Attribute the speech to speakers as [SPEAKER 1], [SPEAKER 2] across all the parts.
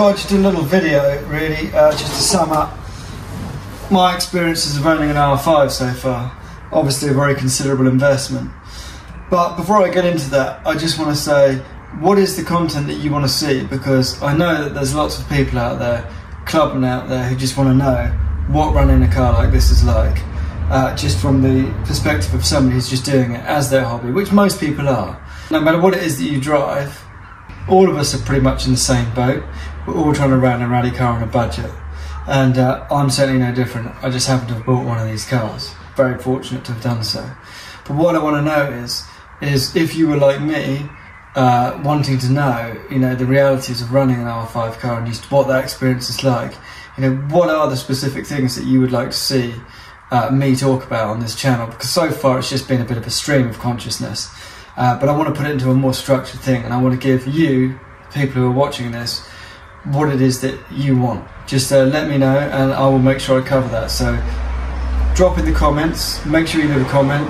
[SPEAKER 1] thought I'd just do a little video, really, uh, just to sum up my experiences of owning an R5 so far. Obviously, a very considerable investment. But before I get into that, I just want to say, what is the content that you want to see? Because I know that there's lots of people out there, clubbing out there, who just want to know what running a car like this is like. Uh, just from the perspective of somebody who's just doing it as their hobby, which most people are. No matter what it is that you drive, all of us are pretty much in the same boat. We're all trying to run a rally car on a budget. And uh, I'm certainly no different. I just happen to have bought one of these cars. Very fortunate to have done so. But what I want to know is, is if you were like me, uh, wanting to know, you know, the realities of running an R5 car and just what that experience is like. You know, what are the specific things that you would like to see uh, me talk about on this channel? Because so far it's just been a bit of a stream of consciousness. Uh, but I want to put it into a more structured thing, and I want to give you, people who are watching this, what it is that you want. Just uh, let me know, and I will make sure I cover that. So drop in the comments. Make sure you leave a comment,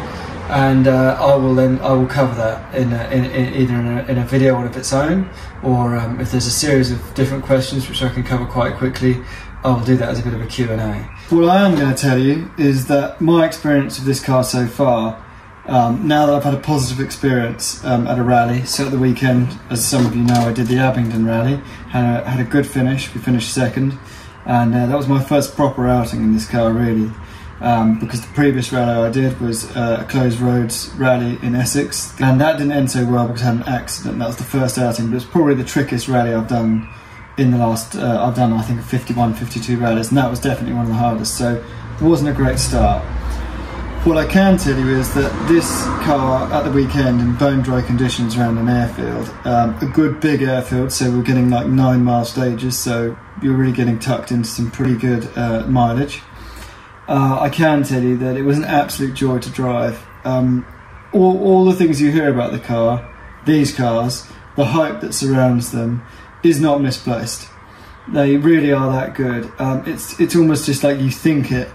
[SPEAKER 1] and uh, I will then I will cover that in, a, in, in either in a, in a, video on of its own, or um, if there's a series of different questions which I can cover quite quickly, I will do that as a bit of a Q and A. What I am going to tell you is that my experience of this car so far um, now that I've had a positive experience um, at a rally, so at the weekend, as some of you know, I did the Abingdon rally, had a, had a good finish, we finished second, and uh, that was my first proper outing in this car really, um, because the previous rally I did was uh, a closed roads rally in Essex, and that didn't end so well because I had an accident, that was the first outing, but it's probably the trickiest rally I've done in the last, uh, I've done I think 51, 52 rallies, and that was definitely one of the hardest, so it wasn't a great start. What I can tell you is that this car at the weekend in bone dry conditions around an airfield, um, a good big airfield, so we're getting like nine mile stages, so you're really getting tucked into some pretty good uh, mileage. Uh, I can tell you that it was an absolute joy to drive. Um, all, all the things you hear about the car, these cars, the hype that surrounds them, is not misplaced. They really are that good. Um, it's it's almost just like you think it,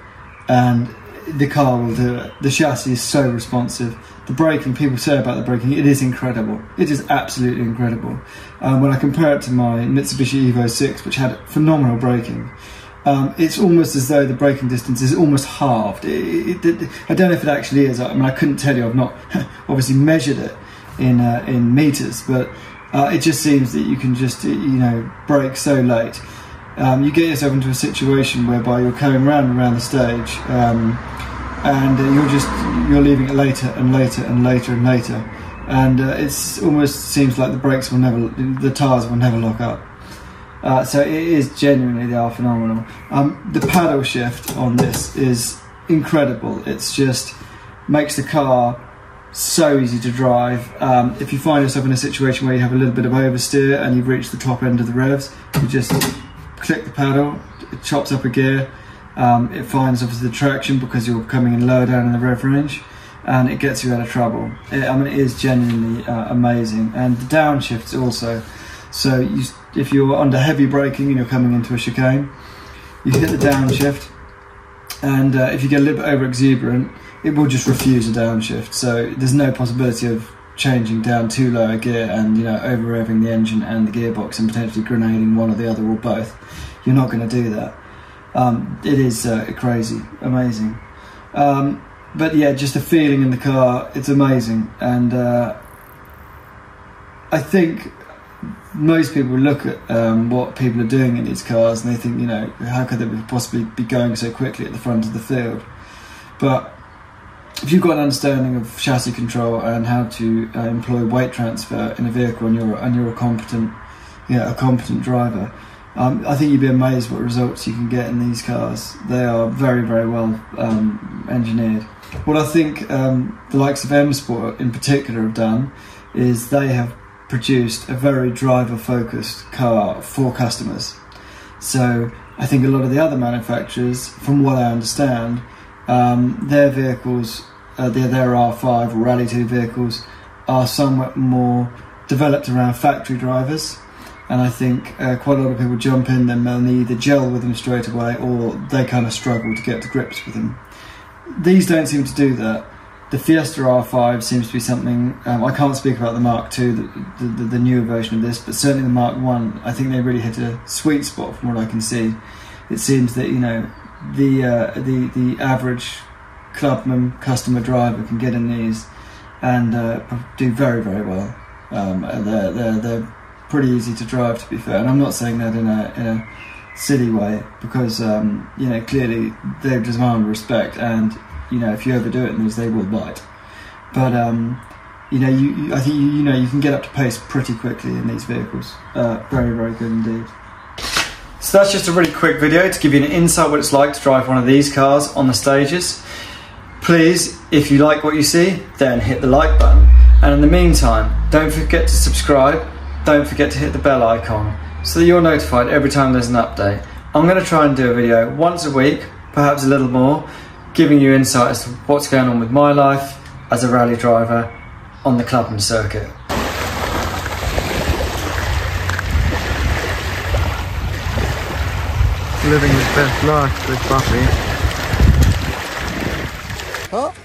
[SPEAKER 1] and the car will do it. The chassis is so responsive. The braking, people say about the braking, it is incredible. It is absolutely incredible. Um, when I compare it to my Mitsubishi Evo 6, which had phenomenal braking, um, it's almost as though the braking distance is almost halved. It, it, it, I don't know if it actually is. I mean, I couldn't tell you. I've not obviously measured it in uh, in meters, but uh, it just seems that you can just you know brake so late. Um, you get yourself into a situation whereby you're coming round and around the stage. Um, and uh, you're just you're leaving it later and later and later and later, and uh, it almost seems like the brakes will never, the tires will never lock up. Uh, so it is genuinely they are phenomenal. Um, the paddle shift on this is incredible. It's just makes the car so easy to drive. Um, if you find yourself in a situation where you have a little bit of oversteer and you've reached the top end of the revs, you just click the paddle, it chops up a gear, um, it finds obviously the traction because you're coming in lower down in the rev range and it gets you out of trouble. It, I mean, it is genuinely uh, amazing. And the downshifts also. So you, if you're under heavy braking and you're coming into a chicane, you hit the downshift, and uh, if you get a little bit over exuberant, it will just refuse a downshift. So there's no possibility of changing down too low a gear and you know over revving the engine and the gearbox and potentially grenading one or the other or both. You're not going to do that. Um, it is uh, crazy, amazing. Um, but yeah, just the feeling in the car, it's amazing. And uh, I think most people look at um, what people are doing in these cars and they think, you know, how could they possibly be going so quickly at the front of the field? But if you've got an understanding of chassis control and how to uh, employ weight transfer in a vehicle and you're, and you're a competent, know, a competent driver, um, I think you'd be amazed what results you can get in these cars. They are very, very well um, engineered. What I think um, the likes of M Sport in particular have done is they have produced a very driver focused car for customers. So I think a lot of the other manufacturers, from what I understand, um, their vehicles, uh, their, their R5 or Rally 2 vehicles, are somewhat more developed around factory drivers and I think uh, quite a lot of people jump in them and they either gel with them straight away or they kind of struggle to get to grips with them. These don't seem to do that. the Fiesta R5 seems to be something um, I can't speak about the Mark II, the, the, the, newer version of this, but certainly the Mark One. I, I think they really hit a sweet spot from what I can see. It seems that you know the uh, the the average clubman customer driver can get in these and uh, do very very well. Um, they're, they're they're pretty easy to drive to be fair, and I'm not saying that in a in a silly way because um, you know clearly they demand respect and you know, if you overdo it in these, they will bite. But um, you know, you, I think you, you, know you can get up to pace pretty quickly in these vehicles. Uh, very very good indeed. So that's just a really quick video to give you an insight what it's like to drive one of these cars on the stages. Please, if you like what you see, then hit the like button. And in the meantime, don't forget to subscribe. Don't forget to hit the bell icon so that you're notified every time there's an update. I'm going to try and do a video once a week, perhaps a little more, giving you insight as to what's going on with my life as a rally driver on the Clubman circuit.
[SPEAKER 2] Living his best life with Buffy.
[SPEAKER 1] Oh.